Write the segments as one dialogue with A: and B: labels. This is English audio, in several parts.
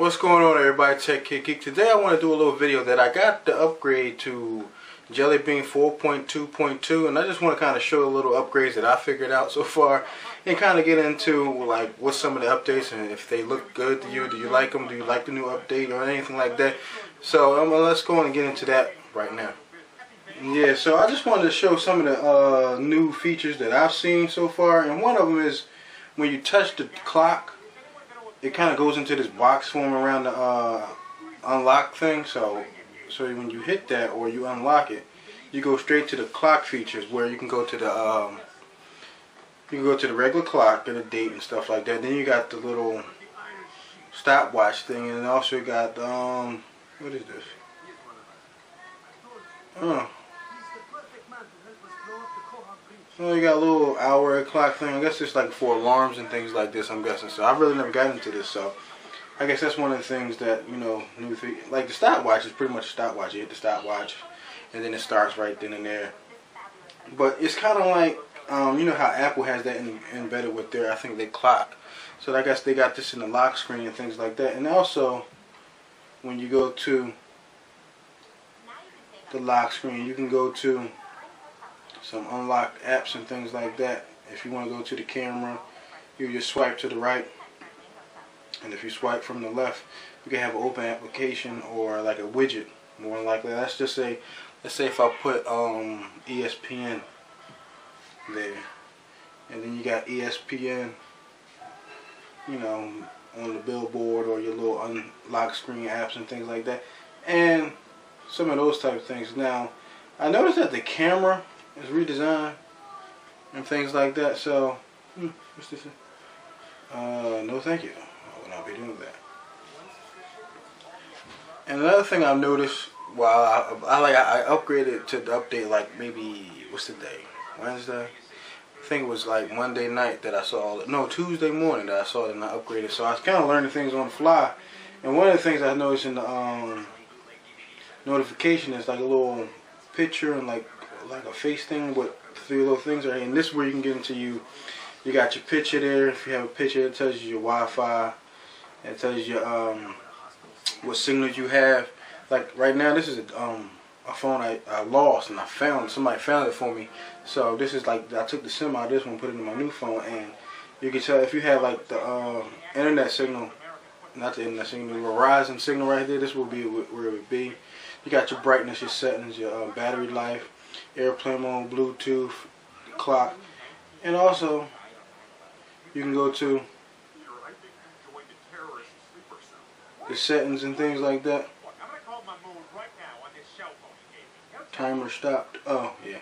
A: What's going on everybody, Tech Kid Geek. Today I want to do a little video that I got the upgrade to Jelly Bean 4.2.2 and I just want to kind of show a little upgrades that I figured out so far and kind of get into like what some of the updates and if they look good to you, do you like them, do you like the new update or anything like that. So um, let's go on and get into that right now. Yeah, so I just wanted to show some of the uh, new features that I've seen so far and one of them is when you touch the clock it kind of goes into this box form around the uh, unlock thing. So, so when you hit that or you unlock it, you go straight to the clock features where you can go to the um, you can go to the regular clock and the date and stuff like that. Then you got the little stopwatch thing, and also you got um, what is this? Oh, well, you got a little hour clock thing. I guess it's like for alarms and things like this. I'm guessing. So I've really never gotten into this. So I guess that's one of the things that you know, new thing. Like the stopwatch is pretty much a stopwatch. You hit the stopwatch, and then it starts right then and there. But it's kind of like um, you know how Apple has that in, embedded with their I think they clock. So I guess they got this in the lock screen and things like that. And also when you go to the lock screen, you can go to some unlocked apps and things like that. If you want to go to the camera, you just swipe to the right. And if you swipe from the left, you can have an open application or like a widget. More likely, let's just say, let's say if I put um, ESPN there, and then you got ESPN, you know, on the billboard or your little unlock screen apps and things like that, and some of those type of things. Now, I noticed that the camera it's redesigned and things like that. So, hmm, what's this? Uh, no, thank you. I will not be doing that. And another thing I've noticed, while I, I like I upgraded to the update like maybe what's the day? Wednesday. I think it was like Monday night that I saw. No, Tuesday morning that I saw it and I upgraded. So I was kind of learning things on the fly. And one of the things I noticed in the um, notification is like a little picture and like like a face thing with three little things right here. And this is where you can get into you. You got your picture there. If you have a picture, it tells you your Wi-Fi. It tells you um, what signals you have. Like right now, this is a, um, a phone I, I lost and I found. Somebody found it for me. So this is like I took the SIM out of this one, put it in my new phone, and you can tell if you have like the uh, internet signal, not the internet signal, the Verizon signal right there. This will be where it would be. You got your brightness, your settings, your uh, battery life airplane mode, Bluetooth, clock, and also you can go to the settings and things like that. Timer stopped. Oh yeah,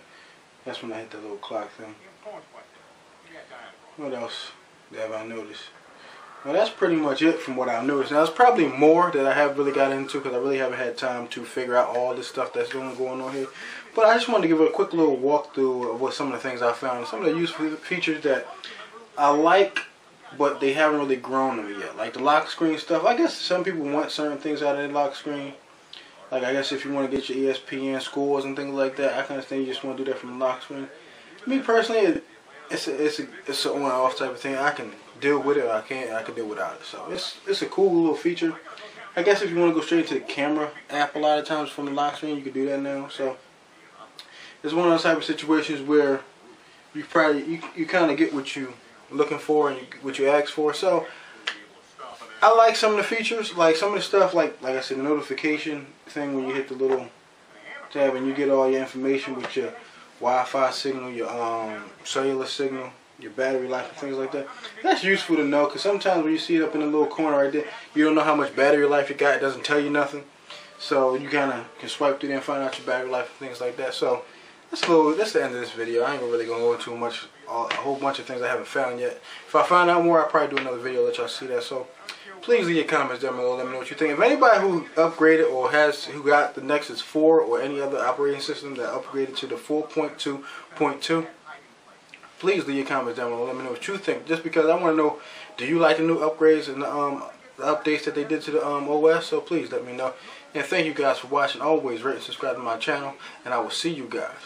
A: that's when I hit the little clock thing. What else have I noticed? Well, that's pretty much it from what I've noticed. Now, there's probably more that I have really got into because I really haven't had time to figure out all this stuff that's going on here. But I just wanted to give a quick little walkthrough of what some of the things I found. Some of the useful features that I like, but they haven't really grown on me yet. Like the lock screen stuff. I guess some people want certain things out of the lock screen. Like I guess if you want to get your ESPN scores and things like that, I kind of think you just want to do that from the lock screen. Me personally, it's a, it's a, it's an on-off type of thing. I can deal with it. I can't. I can deal without it. So it's it's a cool little feature. I guess if you want to go straight to the camera app, a lot of times from the lock screen, you can do that now. So it's one of those type of situations where you probably you you kind of get what you looking for and what you ask for. So I like some of the features, like some of the stuff, like like I said, the notification thing when you hit the little tab and you get all your information with your Wi-Fi signal, your um, cellular signal, your battery life, and things like that. That's useful to know because sometimes when you see it up in the little corner right there, you don't know how much battery life you got. It doesn't tell you nothing. So you kind of can swipe through there and find out your battery life and things like that. So that's little, that's the end of this video. I ain't really gonna go into much, a whole bunch of things I haven't found yet. If I find out more, I'll probably do another video let y'all see that. So please leave your comments down below. Let me know what you think. If anybody who upgraded or has who got the Nexus 4 or any other operating system that upgraded to the 4.2.2, please leave your comments down below. Let me know what you think. Just because I want to know, do you like the new upgrades and the, um, the updates that they did to the um, OS? So please let me know. And thank you guys for watching. Always rate and subscribe to my channel. And I will see you guys